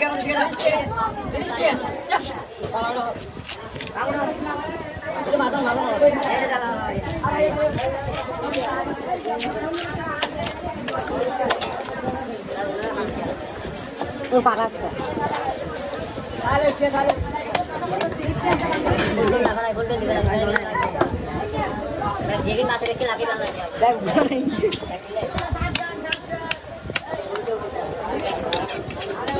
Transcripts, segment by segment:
sekarang sekarang. panas kok. Golden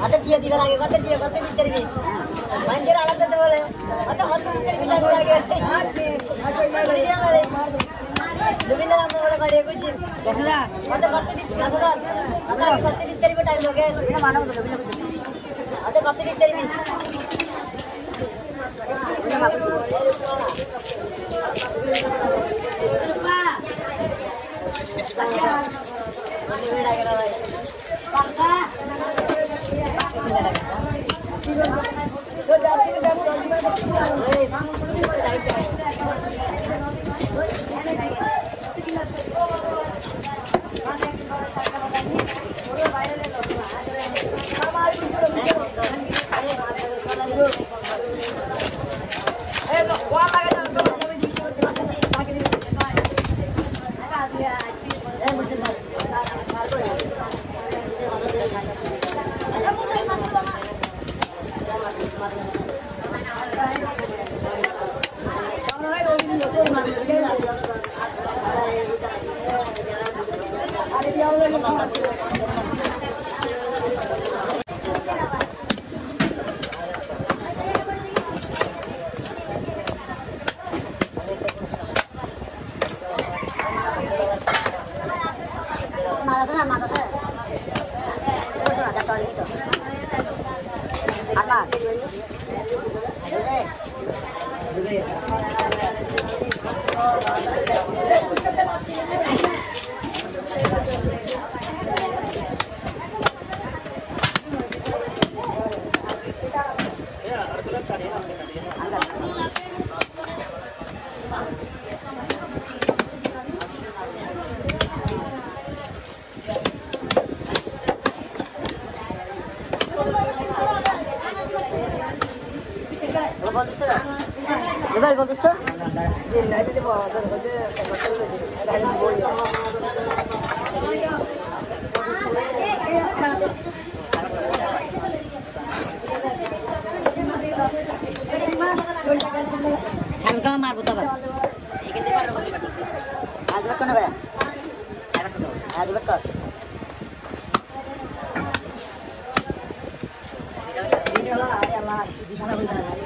কত দিয়ে দিবার আগে কত দিয়ে কত দিতে পারবি মাঞ্জের আলাদা দিতে বলে। কত কত দিতে পারবি না আগে। দুবিন নাম বলে গাড়ি কইছি হাজার। কত কত দিতে পারবি টাইম এটা মানব তো পারবি। Hey, Apa? Dulu. Dulu. এবার বলছিস তো ছাগলকে আমার মারবো তো আবার আজবার কোন ভাই আজবার কর আদার মতো